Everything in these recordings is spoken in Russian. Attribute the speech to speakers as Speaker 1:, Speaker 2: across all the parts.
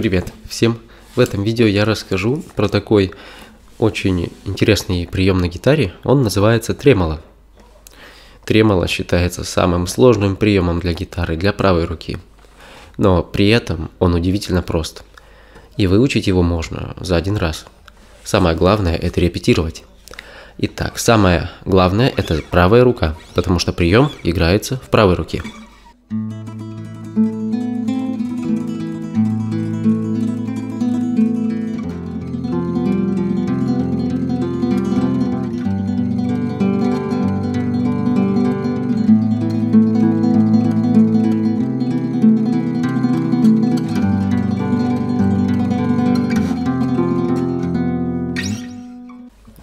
Speaker 1: Привет всем! В этом видео я расскажу про такой очень интересный прием на гитаре. Он называется тремоло. Тремоло считается самым сложным приемом для гитары, для правой руки. Но при этом он удивительно прост. И выучить его можно за один раз. Самое главное это репетировать. Итак, самое главное это правая рука, потому что прием играется в правой руке.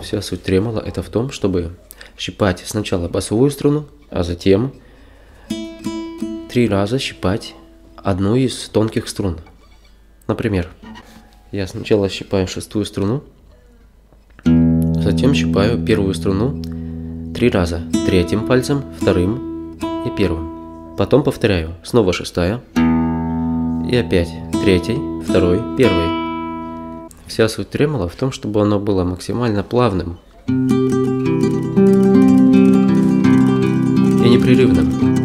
Speaker 1: Вся суть тремола это в том, чтобы щипать сначала басовую струну, а затем три раза щипать одну из тонких струн. Например, я сначала щипаю шестую струну, затем щипаю первую струну три раза, третьим пальцем, вторым и первым. Потом повторяю, снова шестая, и опять третий, второй, первый. Вся суть тремола в том, чтобы оно было максимально плавным и непрерывным.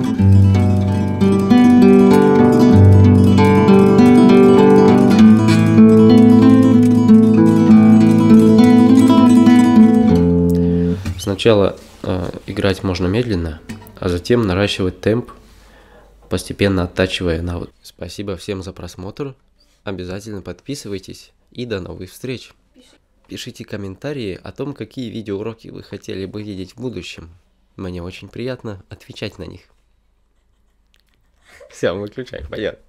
Speaker 1: Сначала э, играть можно медленно, а затем наращивать темп, постепенно оттачивая навык. Спасибо всем за просмотр. Обязательно подписывайтесь и до новых встреч. Пишите комментарии о том, какие видеоуроки вы хотели бы видеть в будущем. Мне очень приятно отвечать на них. Все, выключай, понятно.